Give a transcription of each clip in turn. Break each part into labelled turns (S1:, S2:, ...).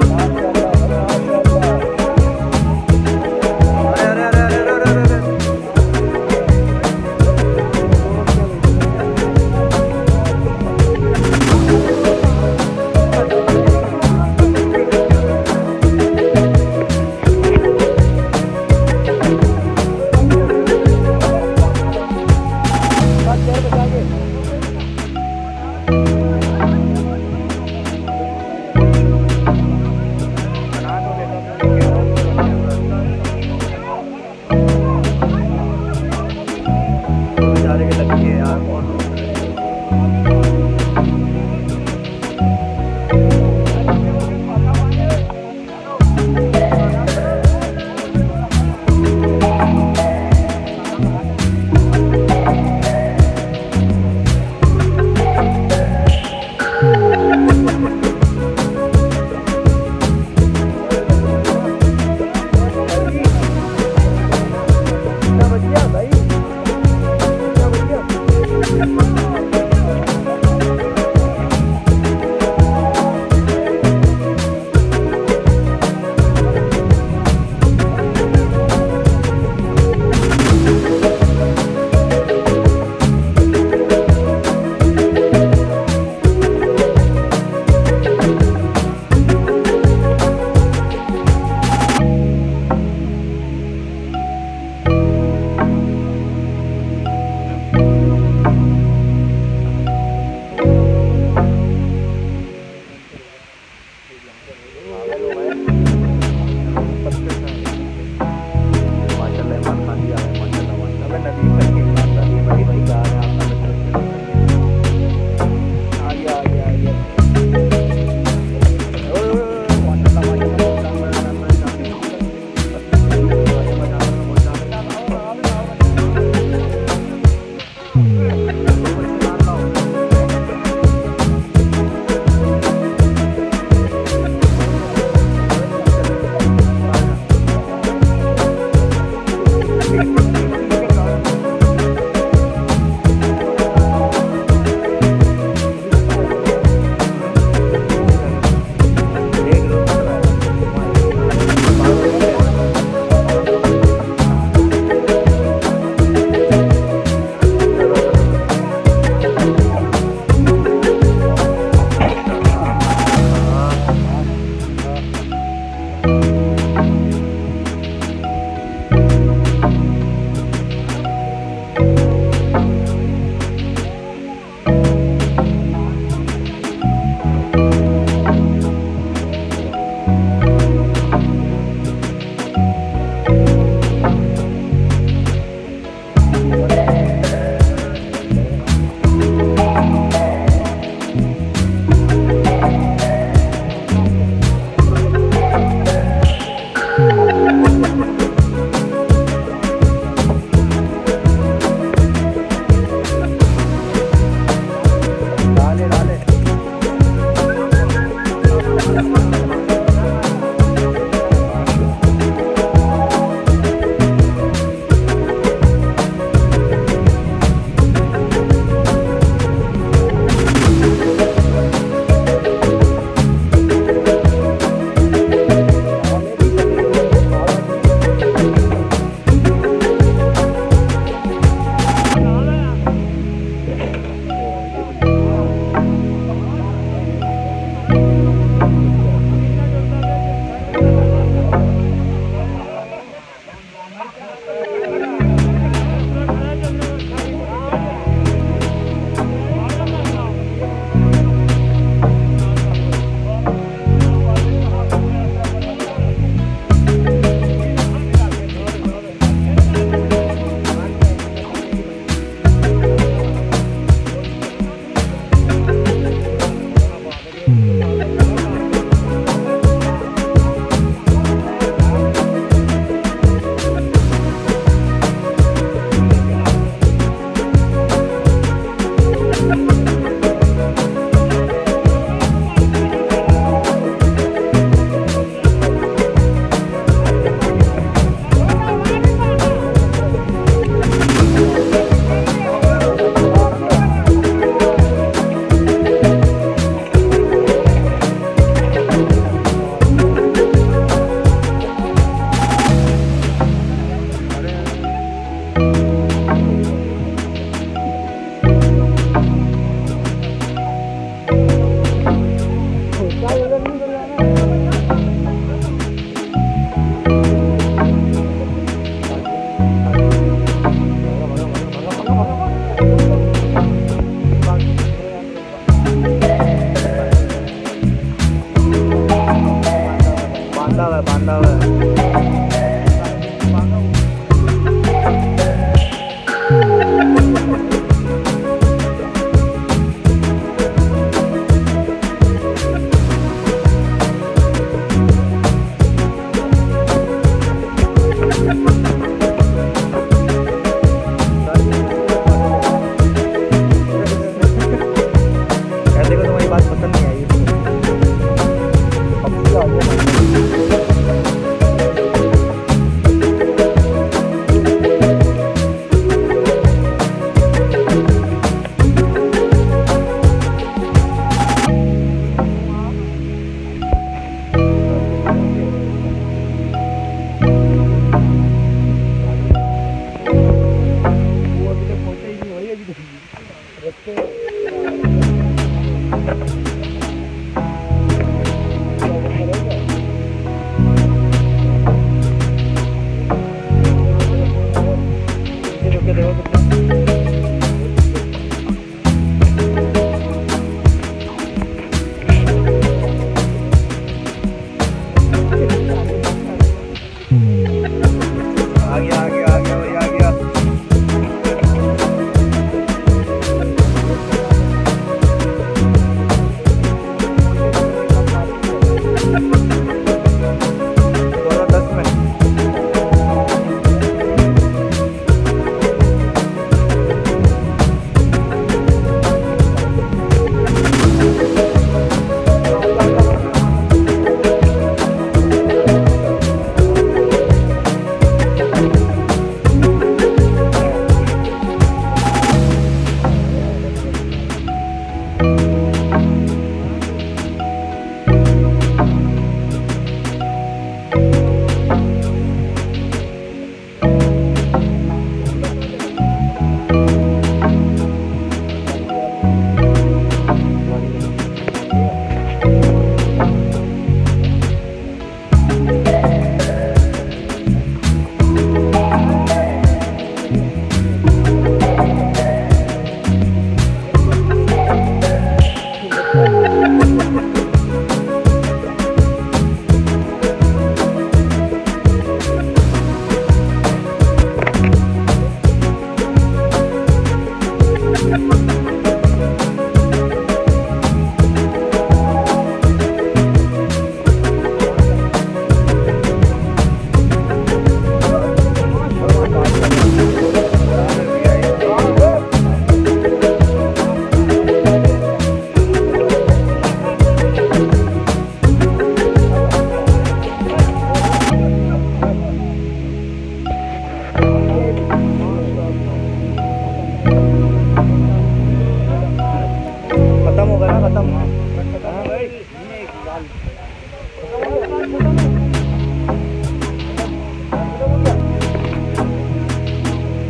S1: Obrigado. Thank you.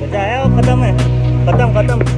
S1: बचा वो खत्म है। खत्म खत्म।